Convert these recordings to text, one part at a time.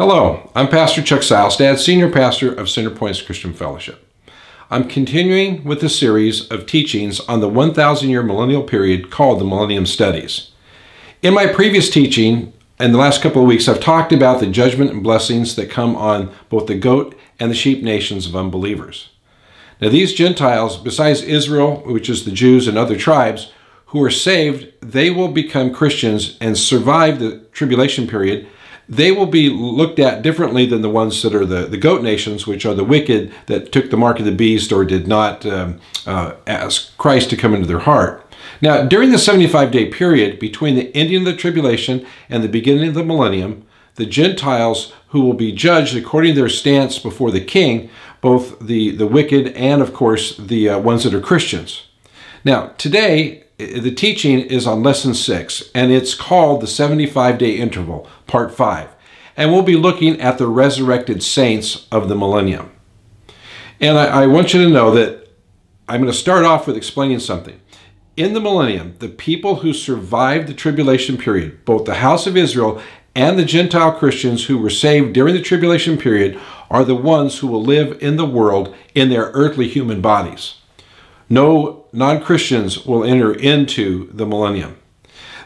Hello, I'm Pastor Chuck Seielstad, Senior Pastor of Center Points Christian Fellowship. I'm continuing with the series of teachings on the 1,000 year millennial period called the Millennium Studies. In my previous teaching, in the last couple of weeks, I've talked about the judgment and blessings that come on both the goat and the sheep nations of unbelievers. Now, these Gentiles, besides Israel, which is the Jews and other tribes, who are saved, they will become Christians and survive the tribulation period. They will be looked at differently than the ones that are the, the goat nations, which are the wicked that took the mark of the beast or did not um, uh, ask Christ to come into their heart. Now, during the 75 day period between the ending of the tribulation and the beginning of the millennium, the Gentiles who will be judged according to their stance before the king, both the, the wicked and, of course, the uh, ones that are Christians. Now, today, the teaching is on lesson six, and it's called the 75 day interval, part five. And we'll be looking at the resurrected saints of the millennium. And I, I want you to know that I'm going to start off with explaining something. In the millennium, the people who survived the tribulation period, both the house of Israel and the Gentile Christians who were saved during the tribulation period, are the ones who will live in the world in their earthly human bodies. No non Christians will enter into the millennium.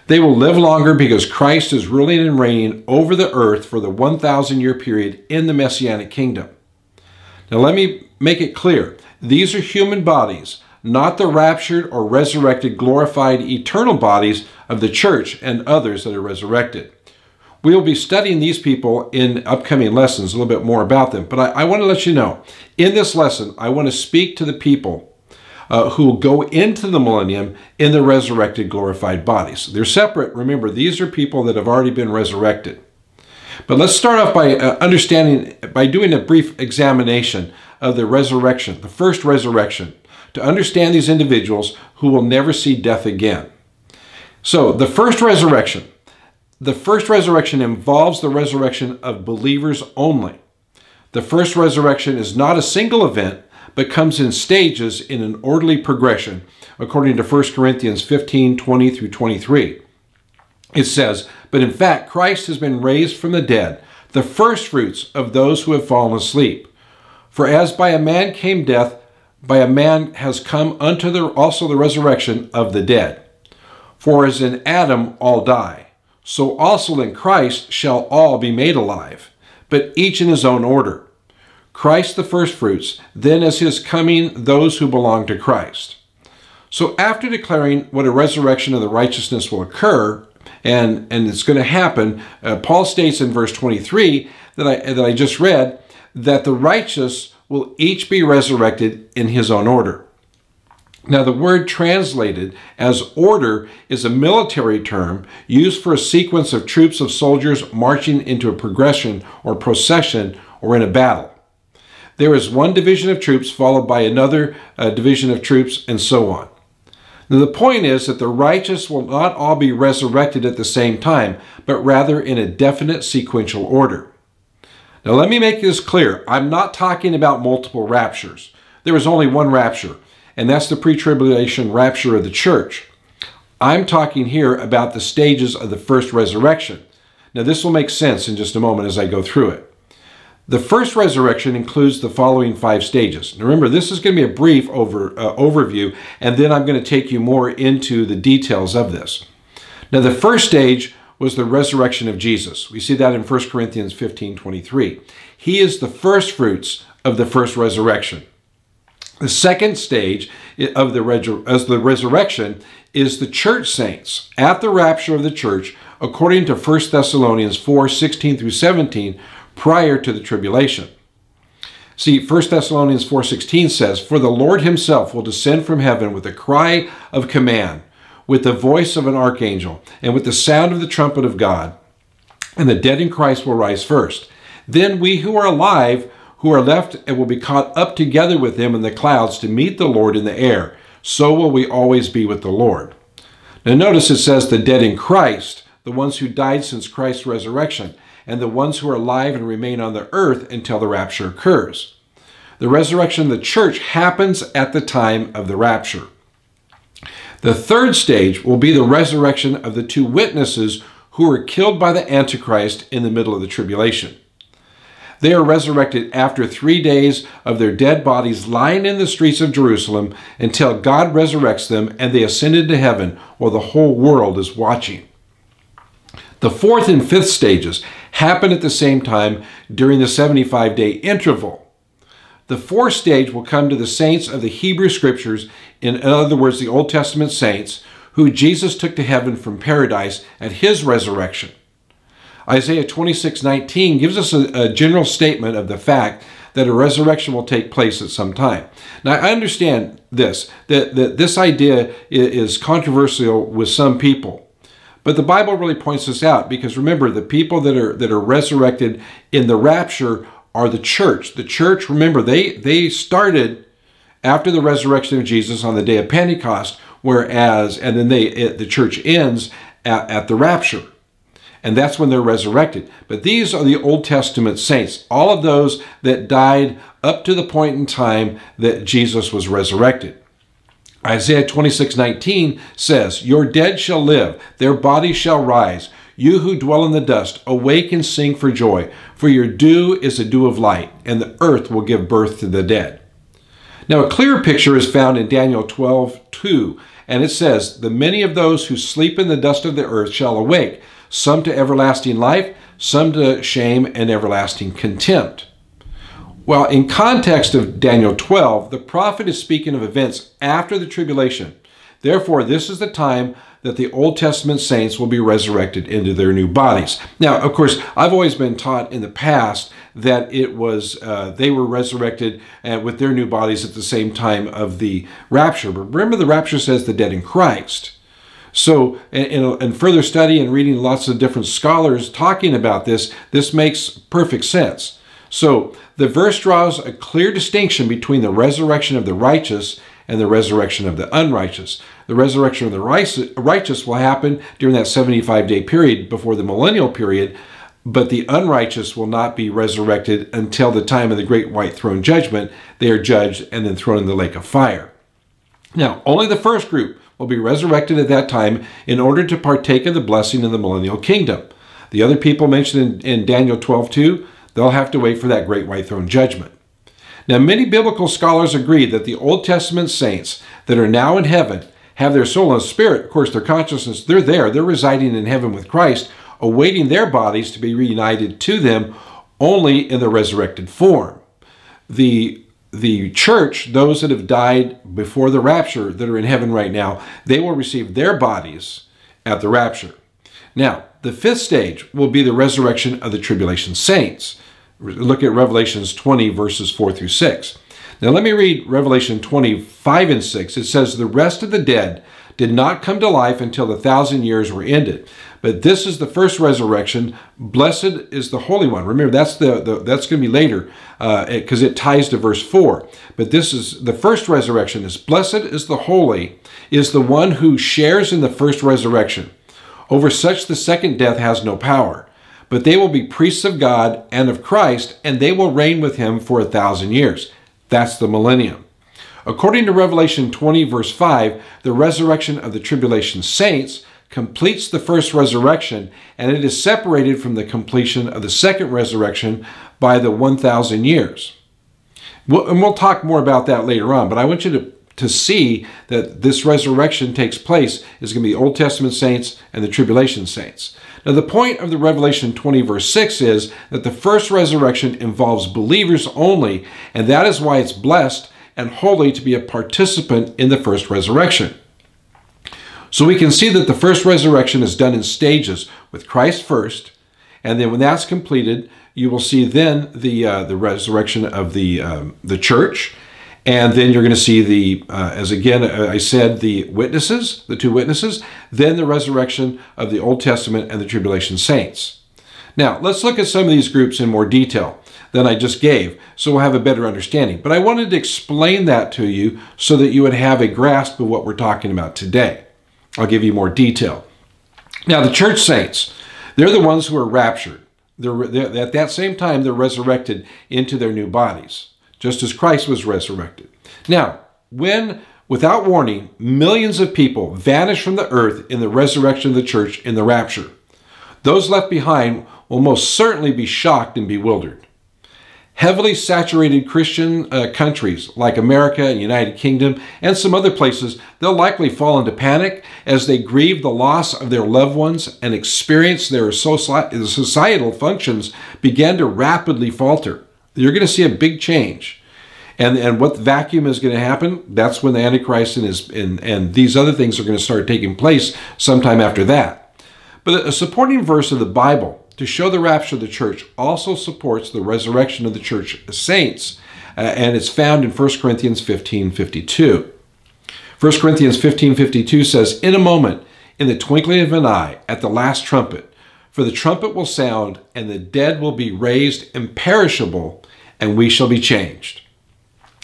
They will live longer because Christ is ruling and reigning over the earth for the 1,000 year period in the Messianic kingdom. Now, let me make it clear these are human bodies, not the raptured or resurrected, glorified, eternal bodies of the church and others that are resurrected. We will be studying these people in upcoming lessons, a little bit more about them. But I, I want to let you know in this lesson, I want to speak to the people uh, who will go into the millennium in the resurrected, glorified bodies. They're separate. Remember, these are people that have already been resurrected. But let's start off by uh, understanding, by doing a brief examination of the resurrection, the first resurrection, to understand these individuals who will never see death again. So, the first resurrection, the first resurrection involves the resurrection of believers only. The first resurrection is not a single event, but comes in stages in an orderly progression, according to 1 Corinthians 15 20 through 23. It says, But in fact, Christ has been raised from the dead, the firstfruits of those who have fallen asleep. For as by a man came death, by a man has come unto the, also the resurrection of the dead. For as in Adam all die, so also in Christ shall all be made alive, but each in his own order. Christ the firstfruits, then as his coming those who belong to Christ. So after declaring what a resurrection of the righteousness will occur, and, and it's going to happen, uh, Paul states in verse 23 that I, that I just read, that the righteous will each be resurrected in his own order. Now, the word translated as order is a military term used for a sequence of troops of soldiers marching into a progression or procession or in a battle. There is one division of troops followed by another uh, division of troops, and so on. Now, the point is that the righteous will not all be resurrected at the same time, but rather in a definite sequential order. Now, let me make this clear. I'm not talking about multiple raptures. There is only one rapture, and that's the pre tribulation rapture of the church. I'm talking here about the stages of the first resurrection. Now, this will make sense in just a moment as I go through it. The first resurrection includes the following five stages. Now remember, this is going to be a brief over, uh, overview, and then I'm going to take you more into the details of this. Now, the first stage was the resurrection of Jesus. We see that in 1 Corinthians 15 23. He is the first fruits of the first resurrection. The second stage of the, as the resurrection is the church saints at the rapture of the church, according to 1 Thessalonians 4 16 through 17, prior to the tribulation. See, 1 Thessalonians 4:16 says, "For the Lord himself will descend from heaven with a cry of command, with the voice of an archangel, and with the sound of the trumpet of God, and the dead in Christ will rise first. Then we who are alive, who are left, and will be caught up together with them in the clouds to meet the Lord in the air. So will we always be with the Lord." Now notice it says the dead in Christ, the ones who died since Christ's resurrection and the ones who are alive and remain on the earth until the rapture occurs. The resurrection of the church happens at the time of the rapture. The third stage will be the resurrection of the two witnesses who were killed by the Antichrist in the middle of the tribulation. They are resurrected after three days of their dead bodies lying in the streets of Jerusalem until God resurrects them and they ascend into heaven while the whole world is watching. The fourth and fifth stages happen at the same time during the 75 day interval. The fourth stage will come to the saints of the Hebrew Scriptures, in other words, the Old Testament saints, who Jesus took to heaven from paradise at his resurrection. Isaiah 26 19 gives us a, a, general statement of the fact that a resurrection will take place at some time. Now, I understand this, that, that this idea is controversial with some people. But the Bible really points this out because remember, the people that are that are resurrected in the rapture are the church. The church, remember, they they started after the resurrection of Jesus on the day of Pentecost, whereas and then they it, the church ends at, at the rapture. And that's when they're resurrected. But these are the Old Testament saints, all of those that died up to the point in time that Jesus was resurrected. Isaiah 26 19 says, Your dead shall live, their bodies shall rise. You who dwell in the dust, awake and sing for joy, for your dew is a dew of light, and the earth will give birth to the dead. Now, a clearer picture is found in Daniel 12 2, and it says, The many of those who sleep in the dust of the earth shall awake, some to everlasting life, some to shame and everlasting contempt. Well, in context of Daniel 12, the prophet is speaking of events after the tribulation. Therefore, this is the time that the Old Testament saints will be resurrected into their new bodies. Now, of course, I've always been taught in the past that it was uh, they were resurrected uh, with their new bodies at the same time of the rapture. But remember, the rapture says the dead in Christ. So, in, in further study and reading lots of different scholars talking about this, this makes perfect sense. So the verse draws a clear distinction between the resurrection of the righteous and the resurrection of the unrighteous. The resurrection of the righteous will happen during that 75 day period before the millennial period, but the unrighteous will not be resurrected until the time of the great white throne judgment. They are judged and then thrown in the lake of fire. Now, only the first group will be resurrected at that time in order to partake of the blessing of the millennial kingdom. The other people mentioned in, in Daniel 12 2 They'll have to wait for that great white throne judgment. Now, many biblical scholars agree that the Old Testament saints that are now in heaven have their soul and spirit, of course, their consciousness, they're there, they're residing in heaven with Christ, awaiting their bodies to be reunited to them only in the resurrected form. The the church, those that have died before the rapture that are in heaven right now, they will receive their bodies at the rapture. Now, the fifth stage will be the resurrection of the tribulation saints. Look at Revelations 20, verses 4 through 6. Now, let me read Revelation 25 and 6. It says, The rest of the dead did not come to life until the thousand years were ended. But this is the first resurrection. Blessed is the Holy One. Remember, that's the, the that's going to be later because uh, it, ties to verse four. But this is the first resurrection. Is blessed is the holy is the one who shares in the first resurrection. Over such the second death has no power. But they will be priests of God and of Christ, and they will reign with him for a thousand years. That's the millennium. According to Revelation 20, verse 5, the resurrection of the tribulation saints completes the first resurrection, and it is separated from the completion of the second resurrection by the 1,000 years. and we'll talk more about that later on, but I want you to to see that this resurrection takes place is going to be Old Testament saints and the tribulation saints. Now, the point of the Revelation 20, verse 6 is that the first resurrection involves believers only, and that is why it's blessed and holy to be a participant in the first resurrection. So we can see that the first resurrection is done in stages with Christ first, and then when that's completed, you will see then the uh, the resurrection of the um, the church, and then you're going to see the, uh, as again uh, I said, the witnesses, the two witnesses, then the resurrection of the Old Testament and the tribulation saints. Now, let's look at some of these groups in more detail than I just gave, so we'll have a better understanding. But I wanted to explain that to you so that you would have a grasp of what we're talking about today. I'll give you more detail. Now, the church saints, they're the ones who are raptured. They're, they're, at that same time, they're resurrected into their new bodies just as Christ was resurrected. Now, when, without warning, millions of people vanish from the earth in the resurrection of the church in the rapture, those left behind will most certainly be shocked and bewildered. Heavily saturated Christian uh, countries like America and United Kingdom and some other places, they'll likely fall into panic as they grieve the loss of their loved ones and experience their societal functions begin to rapidly falter. You're going to see a big change. And, and what vacuum is going to happen, that's when the Antichrist and, his, and, and these other things are going to start taking place sometime after that. But a supporting verse of the Bible to show the rapture of the church also supports the resurrection of the church saints, uh, and it's found in 1 Corinthians 15 52. 1 Corinthians 15 52 says, In a moment, in the twinkling of an eye, at the last trumpet, for the trumpet will sound, and the dead will be raised imperishable, and we shall be changed.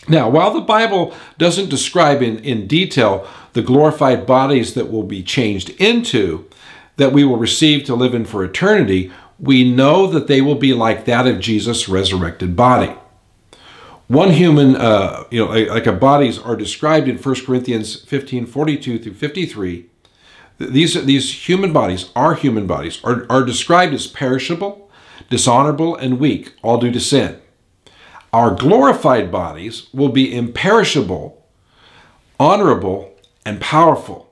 Now, while the Bible doesn't describe in, in detail the glorified bodies that will be changed into, that we will receive to live in for eternity, we know that they will be like that of Jesus' resurrected body. One human, uh, you know, like a bodies are described in 1 Corinthians 15, 42 through 53. These, are these human bodies, our human bodies, are, are described as perishable, dishonorable, and weak, all due to sin. Our glorified bodies will be imperishable, honorable, and powerful.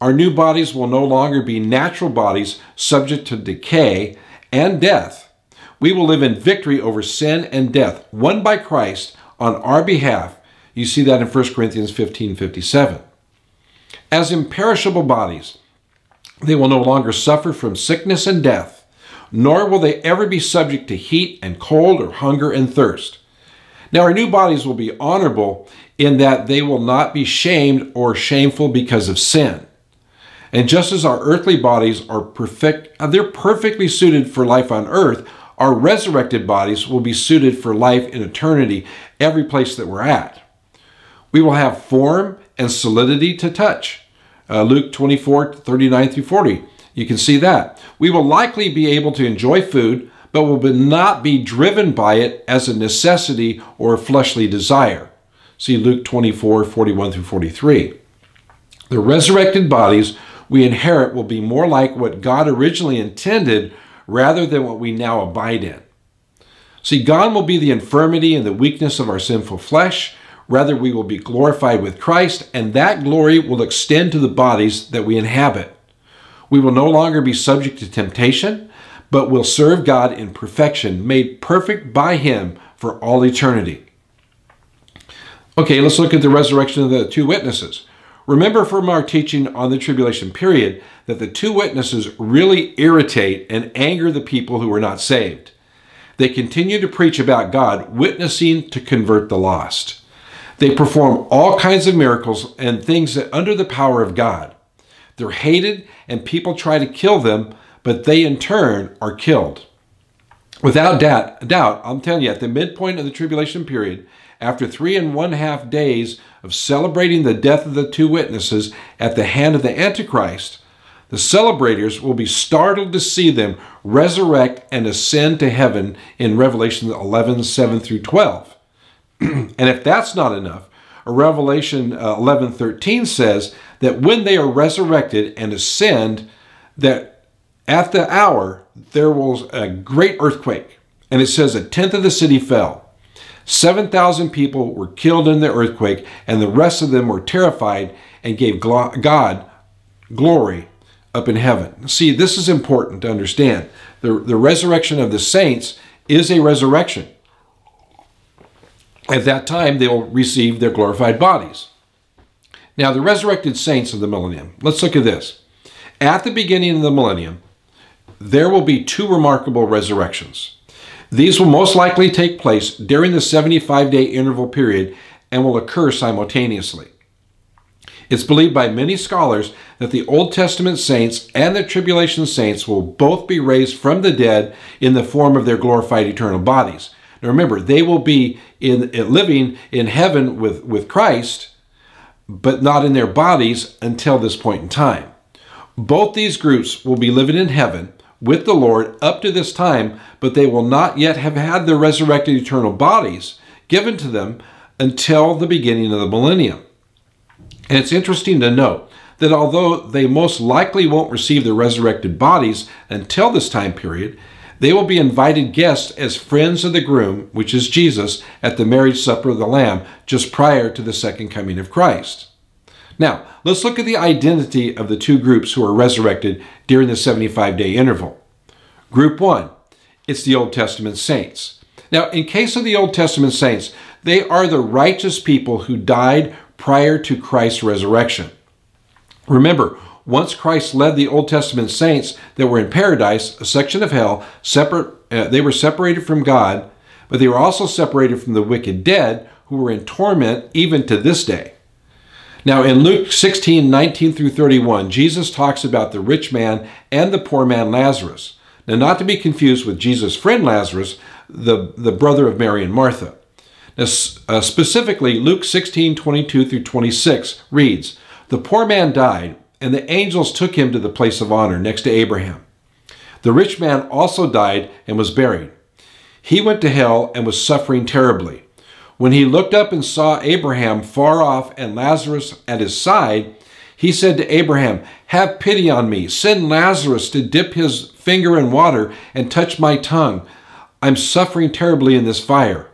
Our new bodies will no longer be natural bodies subject to decay and death. We will live in victory over sin and death, won by Christ on our behalf. You see that in 1 Corinthians 15 57. As imperishable bodies, they will no longer suffer from sickness and death, nor will they ever be subject to heat and cold or hunger and thirst. Now, our new bodies will be honorable in that they will not be shamed or shameful because of sin. And just as our earthly bodies are perfect, uh, they're perfectly suited for life on earth, our resurrected bodies will be suited for life in eternity, every place that we're at. We will have form and solidity to touch. Uh, Luke 24, 39 through 40. You can see that. We will likely be able to enjoy food, but will not be driven by it as a necessity or a fleshly desire. See Luke 24, 41 through 43. The resurrected bodies we inherit will be more like what God originally intended rather than what we now abide in. See, gone will be the infirmity and the weakness of our sinful flesh. Rather, we will be glorified with Christ, and that glory will extend to the bodies that we inhabit. We will no longer be subject to temptation, but will serve God in perfection, made perfect by Him for all eternity. Okay, let's look at the resurrection of the two witnesses. Remember from our teaching on the tribulation period that the two witnesses really irritate and anger the people who are not saved. They continue to preach about God, witnessing to convert the lost. They perform all kinds of miracles and things that under the power of God. They're hated and people try to kill them, but they in turn are killed. Without doubt, doubt, I'm telling you, at the midpoint of the tribulation period, after three and one half days of celebrating the death of the two witnesses at the hand of the Antichrist, the celebrators will be startled to see them resurrect and ascend to heaven in Revelation 11 7 through 12. And if that's not enough, Revelation uh, 11 13 says that when they are resurrected and ascend, that at the hour there was a great earthquake. And it says a tenth of the city fell. 7,000 people were killed in the earthquake, and the rest of them were terrified and gave God glory up in heaven. See, this is important to understand. The, the resurrection of the saints is a resurrection. At that time, they will receive their glorified bodies. Now, the resurrected saints of the millennium. Let's look at this. At the beginning of the millennium, there will be two remarkable resurrections. These will most likely take place during the 75 day interval period and will occur simultaneously. It's believed by many scholars that the Old Testament saints and the tribulation saints will both be raised from the dead in the form of their glorified eternal bodies. Now remember, they will be in, living in heaven with, with Christ, but not in their bodies until this point in time. Both these groups will be living in heaven with the Lord up to this time, but they will not yet have had their resurrected eternal bodies given to them until the beginning of the millennium. And it's interesting to note that although they most likely won't receive their resurrected bodies until this time period, They will be invited guests as friends of the groom, which is Jesus, at the marriage supper of the Lamb just prior to the second coming of Christ. Now, let's look at the identity of the two groups who are resurrected during the 75 day interval. Group one, it's the Old Testament saints. Now, in case of the Old Testament saints, they are the righteous people who died prior to Christ's resurrection. Remember, once Christ led the Old Testament saints that were in paradise, a section of hell, separate, uh, they were separated from God, but they were also separated from the wicked dead who were in torment even to this day. Now, in Luke 16, 19 through 31, Jesus talks about the rich man and the poor man Lazarus. Now, not to be confused with Jesus' friend Lazarus, the, the brother of Mary and Martha. Now, uh, specifically, Luke 16, 22 through 26 reads, The poor man died and the angels took him to the place of honor next to Abraham. The rich man also died and was buried. He went to hell and was suffering terribly. When he looked up and saw Abraham far off and Lazarus at his side, he said to Abraham, Have pity on me. Send Lazarus to dip his finger in water and touch my tongue. I'm suffering terribly in this fire.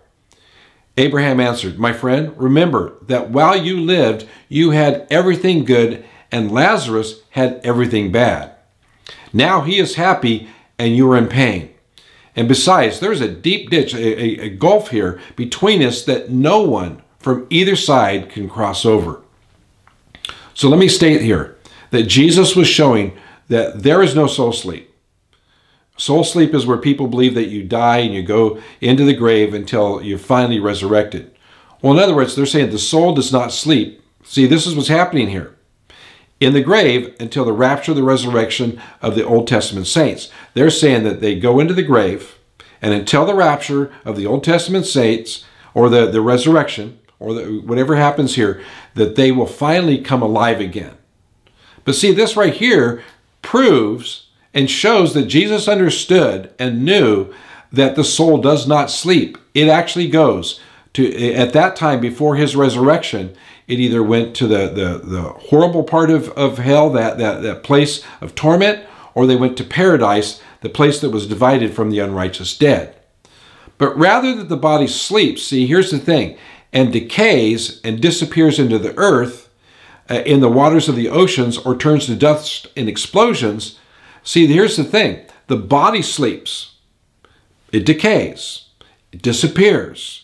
Abraham answered, My friend, remember that while you lived, you had everything good and Lazarus had everything bad. Now he is happy and you are in pain. And besides, there's a deep ditch, a, a, a, gulf here between us that no one from either side can cross over. So let me state here that Jesus was showing that there is no soul sleep. Soul sleep is where people believe that you die and you go into the grave until you're finally resurrected. Well, in other words, they're saying the soul does not sleep. See, this is what's happening here in the grave until the rapture, the resurrection of the Old Testament saints. They're saying that they go into the grave, and until the rapture of the Old Testament saints, or the, the resurrection, or the, whatever happens here, that they will finally come alive again. But see, this right here proves and shows that Jesus understood and knew that the soul does not sleep. It actually goes to, at that time before his resurrection, it either went to the, the, the horrible part of, of hell, that, that, that place of torment, or they went to paradise, the place that was divided from the unrighteous dead. But rather that the body sleeps, see, here's the thing, and decays and disappears into the earth, uh, in the waters of the oceans, or turns to dust in explosions, see, here's the thing the body sleeps, it decays, it disappears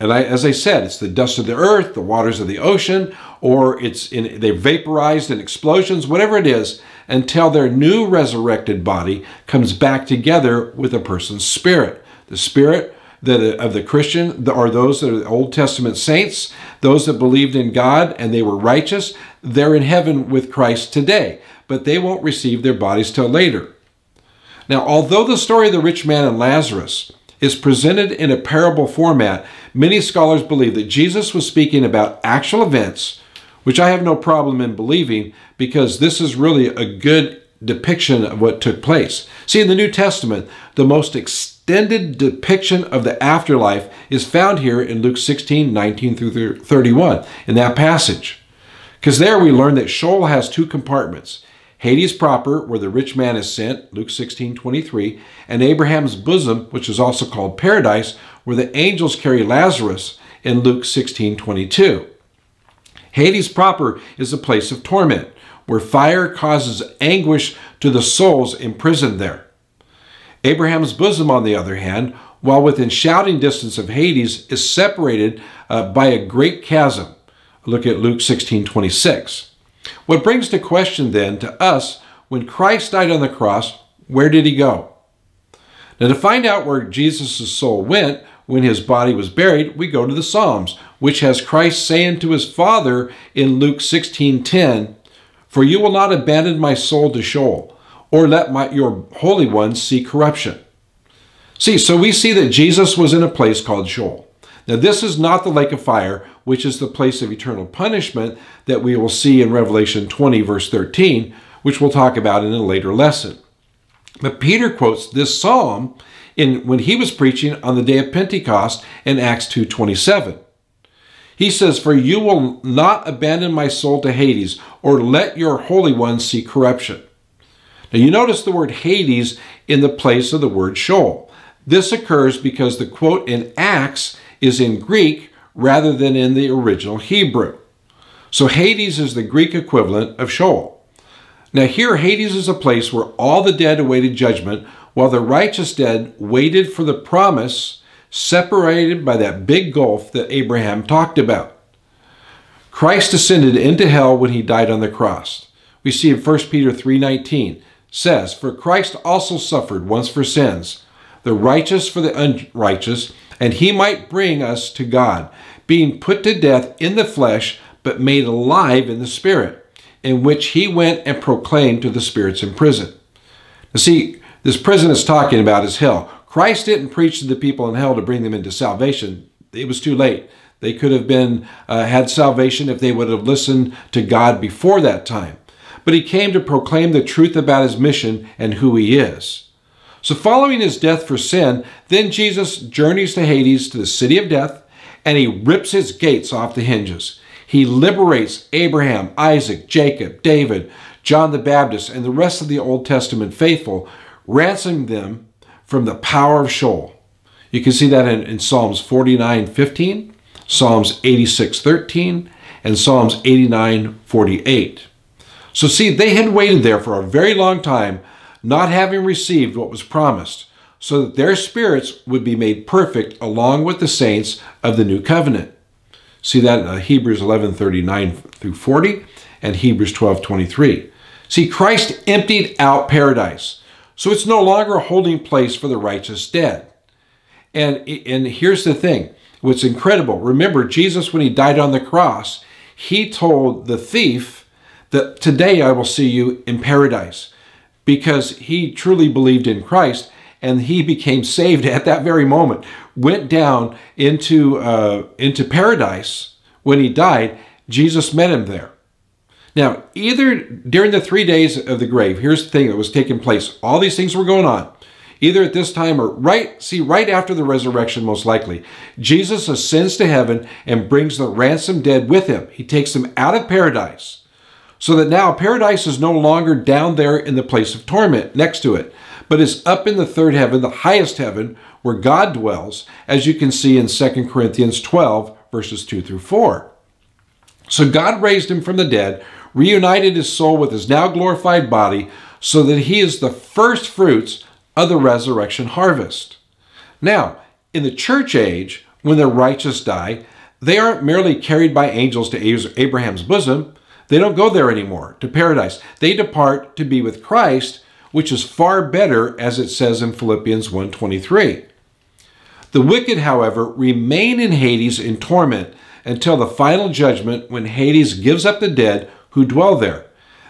and I, as I said, it's the dust of the earth, the waters of the ocean, or it's in, they're vaporized in explosions, whatever it is, until their new resurrected body comes back together with a person's spirit. The spirit that of the Christian are those that are the Old Testament saints, those that believed in God and they were righteous. They're in heaven with Christ today, but they won't receive their bodies till later. Now, although the story of the rich man and Lazarus is presented in a parable format, many scholars believe that Jesus was speaking about actual events, which I have no problem in believing because this is really a good depiction of what took place. See, in the New Testament, the most extended depiction of the afterlife is found here in Luke 16, 19 through 31, in that passage. Because there we learn that Sheol has two compartments. Hades proper, where the rich man is sent, Luke 16, 23, and Abraham's bosom, which is also called paradise, where the angels carry Lazarus in Luke 16, 22. Hades proper is a place of torment, where fire causes anguish to the souls imprisoned there. Abraham's bosom, on the other hand, while within shouting distance of Hades, is separated uh, by a great chasm. Look at Luke 16, 26. What brings to question then to us, when Christ died on the cross, where did he go? Now, to find out where Jesus' soul went when his body was buried, we go to the Psalms, which has Christ saying to his Father in Luke 16:10, For you will not abandon my soul to Sheol, or let my, your Holy One see corruption. See, so we see that Jesus was in a place called Sheol. Now, this is not the lake of fire, which is the place of eternal punishment that we will see in Revelation 20, verse 13, which we'll talk about in a later lesson. But Peter quotes this psalm in, when he was preaching on the day of Pentecost in Acts 2.27. He says, For you will not abandon my soul to Hades, or let your Holy One see corruption. Now you notice the word Hades in the place of the word Sheol. This occurs because the quote in Acts is in Greek rather than in the original Hebrew. So Hades is the Greek equivalent of Sheol. Now, here, Hades is a place where all the dead awaited judgment, while the righteous dead waited for the promise separated by that big gulf that Abraham talked about. Christ descended into hell when he died on the cross. We see in 1 Peter 3:19 says, "For Christ also suffered once for sins, the righteous for the unrighteous, and he might bring us to God, being put to death in the flesh, but made alive in the spirit, in which he went and proclaimed to the spirits in prison." Now see, this prison is talking about is hell. Christ didn't preach to the people in hell to bring them into salvation. It was too late. They could have been uh, had salvation if they would have listened to God before that time. But he came to proclaim the truth about his mission and who he is. So following his death for sin, then Jesus journeys to Hades to the city of death and he rips his gates off the hinges. He liberates Abraham, Isaac, Jacob, David, John the Baptist, and the rest of the Old Testament faithful, ransoming them from the power of Sheol. You can see that in, in Psalms 49 15, Psalms 86 13, and Psalms 89 48. So, see, they had waited there for a very long time, not having received what was promised, so that their spirits would be made perfect along with the saints of the new covenant. See that in uh, Hebrews 11 39 through 40 and Hebrews 12 23. See, Christ emptied out paradise. So it's no longer a holding place for the righteous dead. And, and here's the thing what's incredible remember, Jesus, when he died on the cross, he told the thief that today I will see you in paradise because he truly believed in Christ and he became saved at that very moment, went down into, uh, into paradise when he died. Jesus met him there. Now, either during the three days of the grave, here's the thing that was taking place. All these things were going on. Either at this time or right, see, right after the resurrection, most likely, Jesus ascends to heaven and brings the ransomed dead with him. He takes them out of paradise. So that now paradise is no longer down there in the place of torment next to it, but is up in the third heaven, the highest heaven, where God dwells, as you can see in 2 Corinthians 12, verses 2 through 4. So God raised him from the dead, reunited his soul with his now glorified body, so that he is the first fruits of the resurrection harvest. Now, in the church age, when the righteous die, they aren't merely carried by angels to Abraham's bosom. They don't go there anymore, to paradise. They depart to be with Christ, which is far better, as it says in Philippians 1.23. The wicked, however, remain in Hades in torment until the final judgment when Hades gives up the dead who dwell there.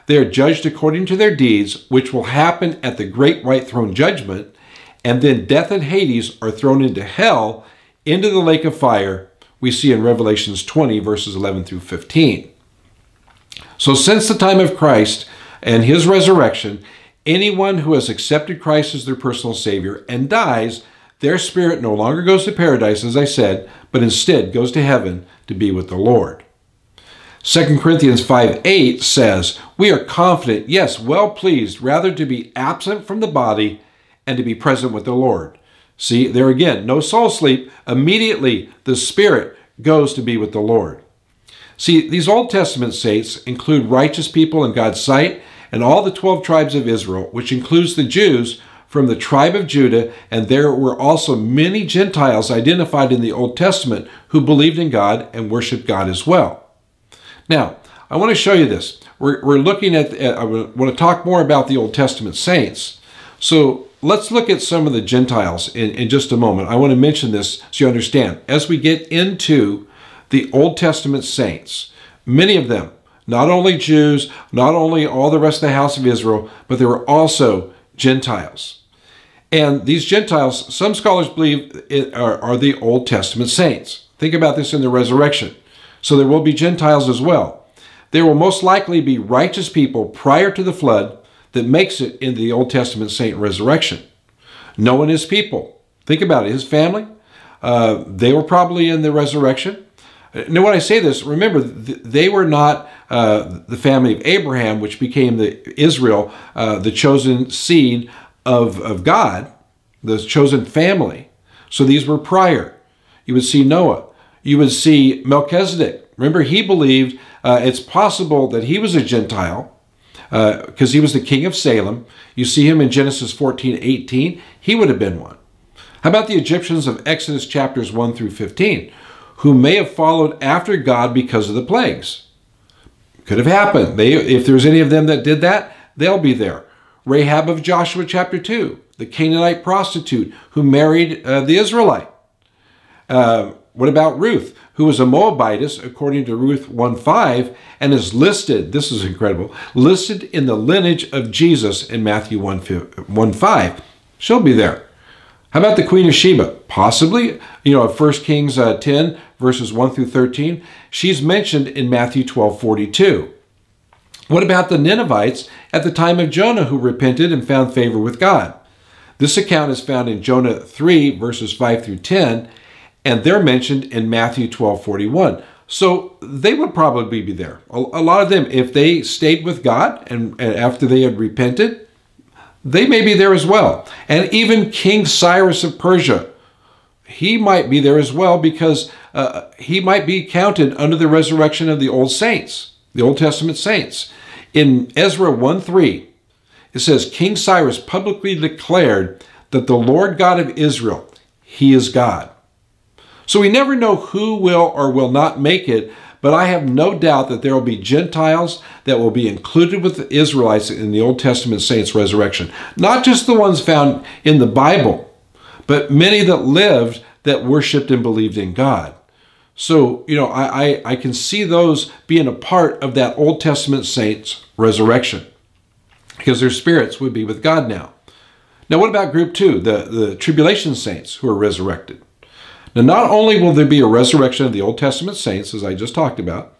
They are judged according to their deeds, which will happen at the great white throne judgment, and then death and Hades are thrown into hell, into the lake of fire, we see in Revelations 20, verses 11 through 15. So, since the time of Christ and his resurrection, anyone who has accepted Christ as their personal Savior and dies, their spirit no longer goes to paradise, as I said, but instead goes to heaven to be with the Lord. 2 Corinthians 5 8 says, We are confident, yes, well pleased, rather to be absent from the body and to be present with the Lord. See, there again, no soul sleep. Immediately the spirit goes to be with the Lord. See, these Old Testament saints include righteous people in God's sight and all the 12 tribes of Israel, which includes the Jews from the tribe of Judah, and there were also many Gentiles identified in the Old Testament who believed in God and worshiped God as well. Now, I want to show you this. We're, we're looking at, I want to talk more about the Old Testament saints. So let's look at some of the Gentiles in, in just a moment. I want to mention this so you understand. As we get into the Old Testament saints, many of them, not only Jews, not only all the rest of the house of Israel, but there were also Gentiles. And these Gentiles, some scholars believe it are, are the Old Testament saints. Think about this in the resurrection. So there will be Gentiles as well. There will most likely be righteous people prior to the flood that makes it into the Old Testament saint resurrection. Noah and his people. Think about it. His family, uh, they were probably in the resurrection. Now, when I say this, remember, they were not uh, the family of Abraham, which became the Israel, uh, the chosen seed of, of God, the chosen family. So these were prior. You would see Noah. You would see Melchizedek. Remember, he believed uh, it's possible that he was a Gentile because uh, he was the king of Salem. You see him in Genesis 14, 18. He would have been one. How about the Egyptians of Exodus chapters 1 through 15, who may have followed after God because of the plagues? Could have happened. They, if there's any of them that did that, they'll be there. Rahab of Joshua chapter 2, the Canaanite prostitute who married uh, the Israelite. Uh, what about Ruth, who was a Moabitess, according to Ruth 1.5, and is listed, this is incredible, listed in the lineage of Jesus in Matthew 1.5. She'll be there. How about the Queen of Sheba? Possibly, you know, 1 Kings uh, 10, verses 1 through 13. She's mentioned in Matthew 12.42. What about the Ninevites at the time of Jonah who repented and found favor with God? This account is found in Jonah 3, verses 5 through 10, and they're mentioned in Matthew 12 41. So they would probably be there. A, lot of them, if they stayed with God and, and after they had repented, they may be there as well. And even King Cyrus of Persia, he might be there as well because uh, he might be counted under the resurrection of the old saints, the Old Testament saints. In Ezra 1 3, it says, King Cyrus publicly declared that the Lord God of Israel, he is God. So we never know who will or will not make it, but I have no doubt that there will be Gentiles that will be included with the Israelites in the Old Testament saints' resurrection. Not just the ones found in the Bible, but many that lived that worshiped and believed in God. So, you know, I, I, I can see those being a part of that Old Testament saints' resurrection because their spirits would be with God now. Now, what about group two, the, the tribulation saints who are resurrected? Now, not only will there be a resurrection of the Old Testament saints, as I just talked about,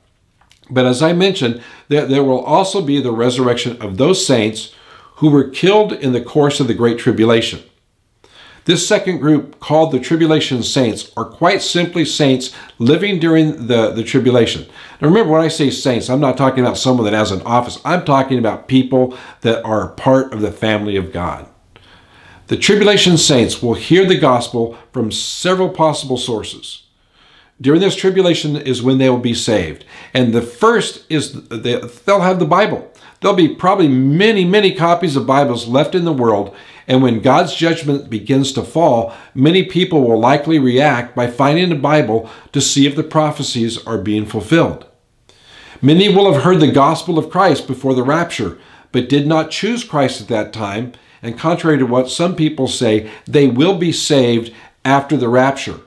but as I mentioned, there, there will also be the resurrection of those saints who were killed in the course of the Great Tribulation. This second group, called the tribulation saints, are quite simply saints living during the, the tribulation. Now remember, when I say saints, I'm not talking about someone that has an office. I'm talking about people that are part of the family of God. The tribulation saints will hear the gospel from several possible sources. During this tribulation is when they will be saved. And the first is they'll have the Bible. There'll be probably many, many copies of Bibles left in the world, and when God's judgment begins to fall, many people will likely react by finding the Bible to see if the prophecies are being fulfilled. Many will have heard the gospel of Christ before the rapture, but did not choose Christ at that time, and contrary to what some people say, they will be saved after the rapture.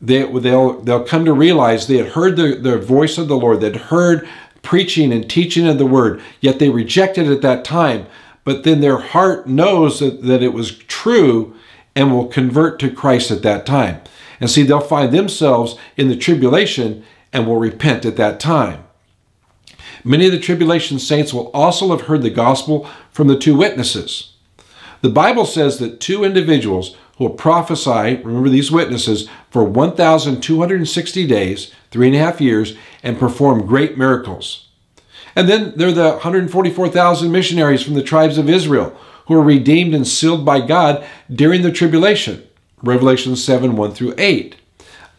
They, will they'll come to realize they had heard the, the voice of the Lord, they'd heard preaching and teaching of the word, yet they rejected at that time but then their heart knows that, that it was true and will convert to Christ at that time. And see, they'll find themselves in the tribulation and will repent at that time. Many of the tribulation saints will also have heard the gospel from the two witnesses. The Bible says that two individuals who will prophesy, remember these witnesses, for 1,260 days, three and a half years, and perform great miracles. And then there are the 144,000 missionaries from the tribes of Israel who are redeemed and sealed by God during the tribulation. Revelation 7 1 through 8.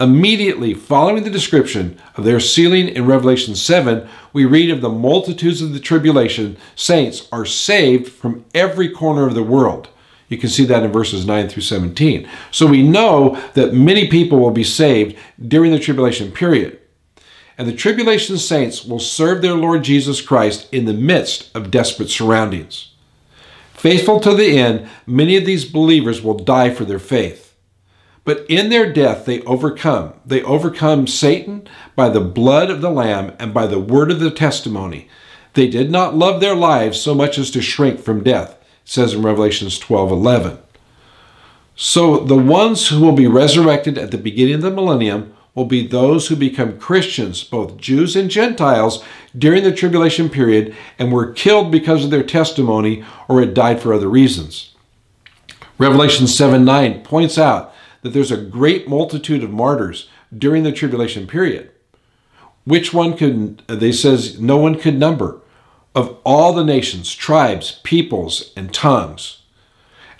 Immediately following the description of their sealing in Revelation 7, we read of the multitudes of the tribulation saints are saved from every corner of the world. You can see that in verses 9 through 17. So we know that many people will be saved during the tribulation period and the tribulation saints will serve their Lord Jesus Christ in the midst of desperate surroundings. Faithful to the end, many of these believers will die for their faith. But in their death, they overcome. They overcome Satan by the blood of the Lamb and by the word of the testimony. They did not love their lives so much as to shrink from death, says in Revelations 12 11. So the ones who will be resurrected at the beginning of the millennium will be those who become Christians, both Jews and Gentiles, during the tribulation period and were killed because of their testimony or had died for other reasons. Revelation 7 9 points out that there's a great multitude of martyrs during the tribulation period. Which one could, they says, no one could number, of all the nations, tribes, peoples, and tongues.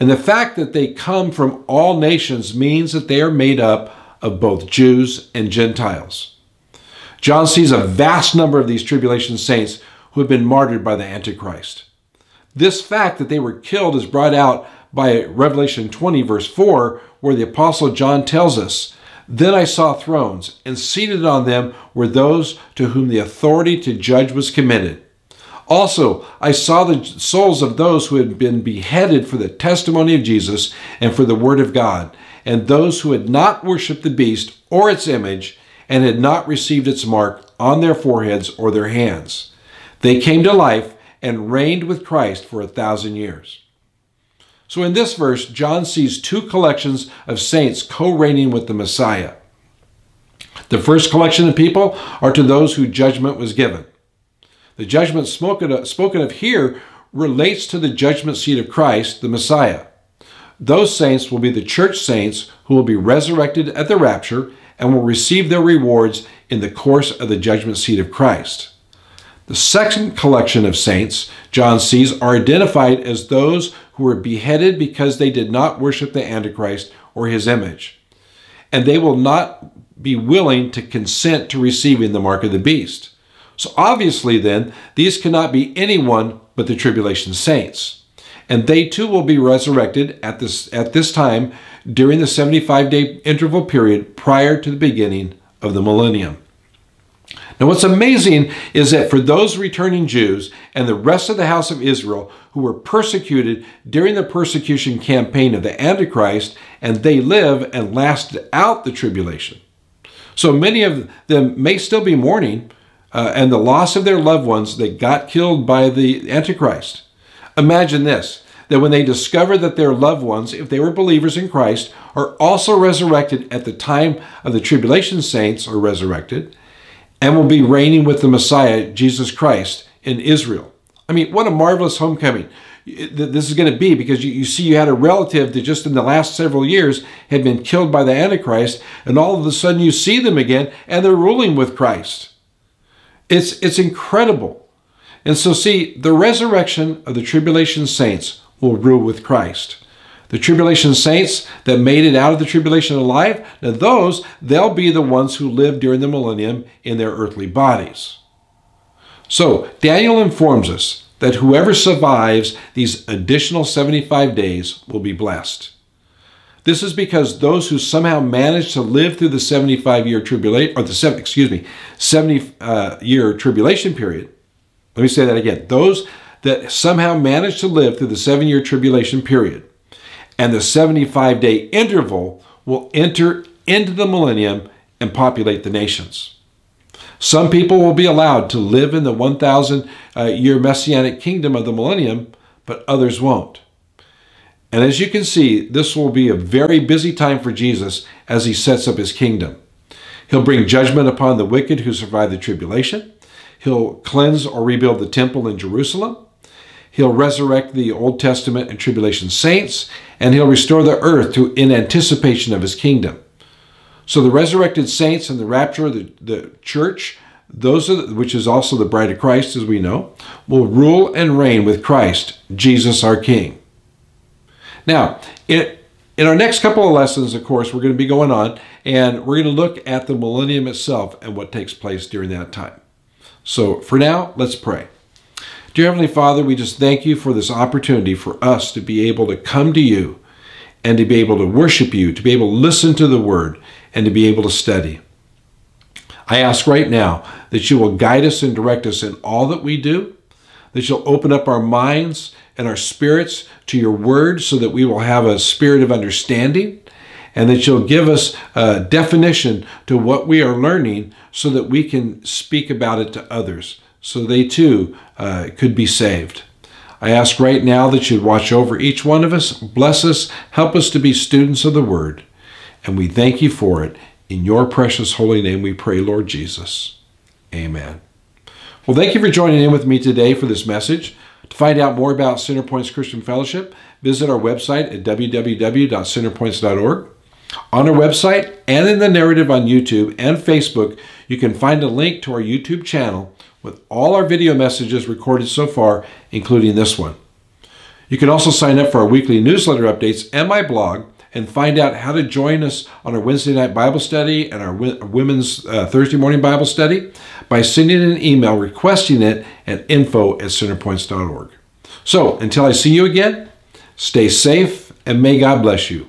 And the fact that they come from all nations means that they are made up of both Jews and Gentiles. John sees a vast number of these tribulation saints who have been martyred by the Antichrist. This fact that they were killed is brought out by Revelation 20, verse 4, where the Apostle John tells us, Then I saw thrones, and seated on them were those to whom the authority to judge was committed. Also, I saw the souls of those who had been beheaded for the testimony of Jesus and for the word of God, and those who had not worshipped the beast or its image, and had not received its mark on their foreheads or their hands. They came to life and reigned with Christ for a thousand years. So in this verse, John sees two collections of saints co reigning with the Messiah. The first collection of people are to those who judgment was given. The judgment spoken of here relates to the judgment seat of Christ, the Messiah. Those saints will be the church saints who will be resurrected at the rapture and will receive their rewards in the course of the judgment seat of Christ. The second collection of saints John sees are identified as those who were beheaded because they did not worship the Antichrist or his image. And they will not be willing to consent to receiving the mark of the beast. So obviously, then, these cannot be anyone but the tribulation saints. And they too will be resurrected at this, at this time during the 75 day interval period prior to the beginning of the millennium. Now, what's amazing is that for those returning Jews and the rest of the house of Israel who were persecuted during the persecution campaign of the Antichrist, and they live and lasted out the tribulation. So many of them may still be mourning uh, and the loss of their loved ones that got killed by the Antichrist. Imagine this that when they discover that their loved ones, if they were believers in Christ, are also resurrected at the time of the tribulation saints are resurrected, and will be reigning with the Messiah, Jesus Christ, in Israel. I mean, what a marvelous homecoming this is going to be because you, see you had a relative that just in the last several years had been killed by the Antichrist, and all of a sudden you see them again and they're ruling with Christ. It's, it's incredible. And so, see, the resurrection of the tribulation saints will rule with Christ. The tribulation saints that made it out of the tribulation alive, now those, they'll be the ones who live during the millennium in their earthly bodies. So, Daniel informs us that whoever survives these additional 75 days will be blessed. This is because those who somehow manage to live through the 75 year tribulation, or the seven, excuse me, 70 uh, year tribulation period. Let me say that again. Those that somehow manage to live through the seven year tribulation period and the 75 day interval will enter into the millennium and populate the nations. Some people will be allowed to live in the 1,000 uh, year messianic kingdom of the millennium, but others won't. And as you can see, this will be a very busy time for Jesus as he sets up his kingdom. He'll bring judgment upon the wicked who survive the tribulation. He'll cleanse or rebuild the temple in Jerusalem. He'll resurrect the Old Testament and tribulation saints, and he'll restore the earth to in anticipation of his kingdom. So the resurrected saints and the rapture of the, the church, those the, which is also the bride of Christ, as we know, will rule and reign with Christ, Jesus our King. Now, it, in our next couple of lessons, of course, we're going to be going on and we're going to look at the millennium itself and what takes place during that time. So for now, let's pray. Dear Heavenly Father, we just thank you for this opportunity for us to be able to come to you and to be able to worship you, to be able to listen to the word, and to be able to study. I ask right now that you will guide us and direct us in all that we do, that you'll open up our minds and our spirits to your word so that we will have a spirit of understanding, and that you'll give us a definition to what we are learning so that we can speak about it to others, so they too uh, could be saved. I ask right now that you'd watch over each one of us, bless us, help us to be students of the word. And we thank you for it. In your precious holy name we pray, Lord Jesus. Amen. Well, thank you for joining in with me today for this message. To find out more about Centerpoints Christian Fellowship, visit our website at www.centerpoints.org. On our website and in the narrative on YouTube and Facebook, you can find a link to our YouTube channel with all our video messages recorded so far, including this one. You can also sign up for our weekly newsletter updates and my blog and find out how to join us on our Wednesday night Bible study and our women's uh, Thursday morning Bible study by sending an email requesting it at info at centerpoints.org. So until I see you again, stay safe and may God bless you